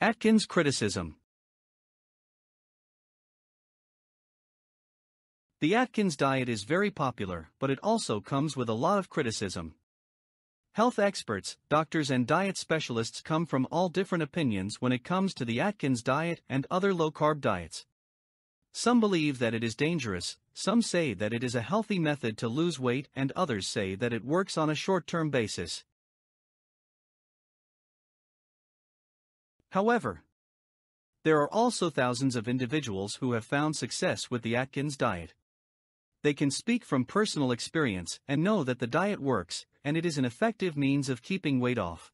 Atkins criticism. The Atkins diet is very popular, but it also comes with a lot of criticism. Health experts, doctors, and diet specialists come from all different opinions when it comes to the Atkins diet and other low carb diets. Some believe that it is dangerous, some say that it is a healthy method to lose weight, and others say that it works on a short term basis. However, there are also thousands of individuals who have found success with the Atkins diet. They can speak from personal experience and know that the diet works, and it is an effective means of keeping weight off.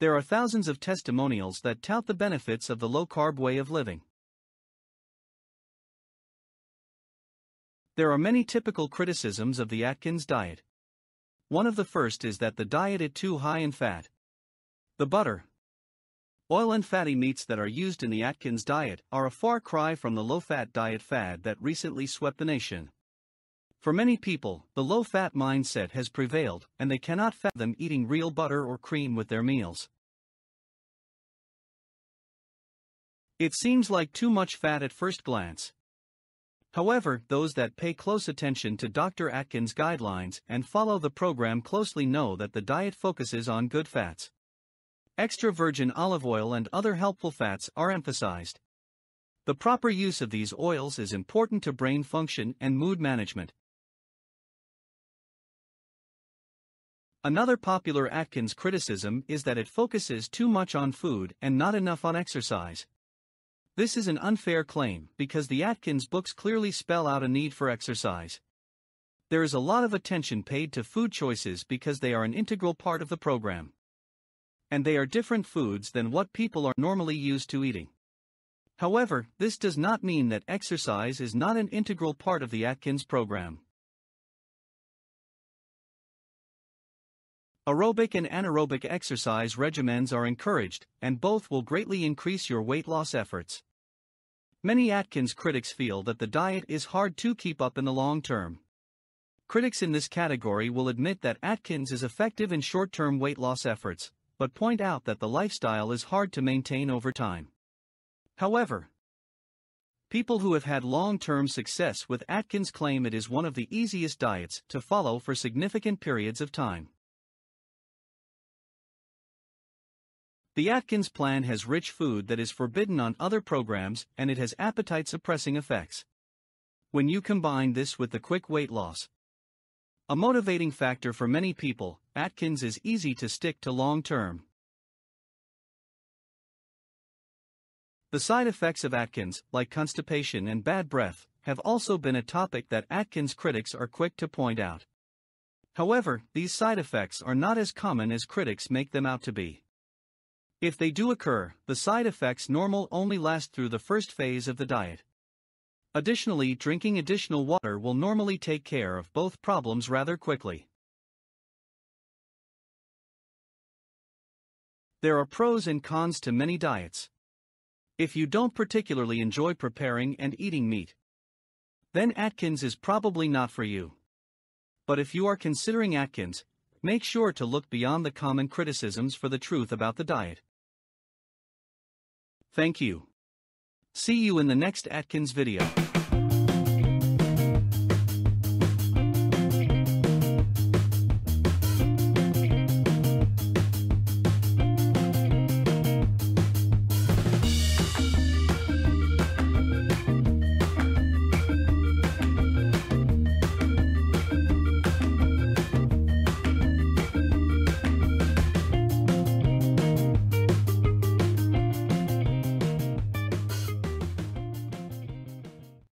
There are thousands of testimonials that tout the benefits of the low carb way of living. There are many typical criticisms of the Atkins diet. One of the first is that the diet is too high in fat. The butter, oil, and fatty meats that are used in the Atkins diet are a far cry from the low fat diet fad that recently swept the nation. For many people, the low fat mindset has prevailed, and they cannot fathom eating real butter or cream with their meals. It seems like too much fat at first glance. However, those that pay close attention to Dr. Atkins' guidelines and follow the program closely know that the diet focuses on good fats. Extra virgin olive oil and other helpful fats are emphasized. The proper use of these oils is important to brain function and mood management. Another popular Atkins criticism is that it focuses too much on food and not enough on exercise. This is an unfair claim because the Atkins books clearly spell out a need for exercise. There is a lot of attention paid to food choices because they are an integral part of the program. And they are different foods than what people are normally used to eating. However, this does not mean that exercise is not an integral part of the Atkins program. Aerobic and anaerobic exercise regimens are encouraged, and both will greatly increase your weight loss efforts. Many Atkins critics feel that the diet is hard to keep up in the long term. Critics in this category will admit that Atkins is effective in short term weight loss efforts, but point out that the lifestyle is hard to maintain over time. However, people who have had long term success with Atkins claim it is one of the easiest diets to follow for significant periods of time. The Atkins plan has rich food that is forbidden on other programs and it has appetite suppressing effects. When you combine this with the quick weight loss, a motivating factor for many people, Atkins is easy to stick to long term. The side effects of Atkins, like constipation and bad breath, have also been a topic that Atkins critics are quick to point out. However, these side effects are not as common as critics make them out to be. If they do occur, the side effects normal only last through the first phase of the diet. Additionally, drinking additional water will normally take care of both problems rather quickly. There are pros and cons to many diets. If you don't particularly enjoy preparing and eating meat, then Atkins is probably not for you. But if you are considering Atkins, make sure to look beyond the common criticisms for the truth about the diet. Thank you. See you in the next Atkins video.